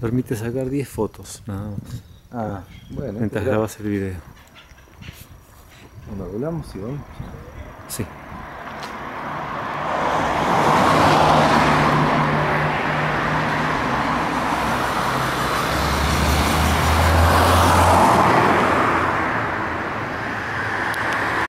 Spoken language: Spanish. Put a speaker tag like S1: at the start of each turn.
S1: permite sacar 10 fotos, nada más.
S2: Ah, bueno.
S1: Mientras grabas el video.
S2: Bueno, hablamos y vamos.
S1: Sí.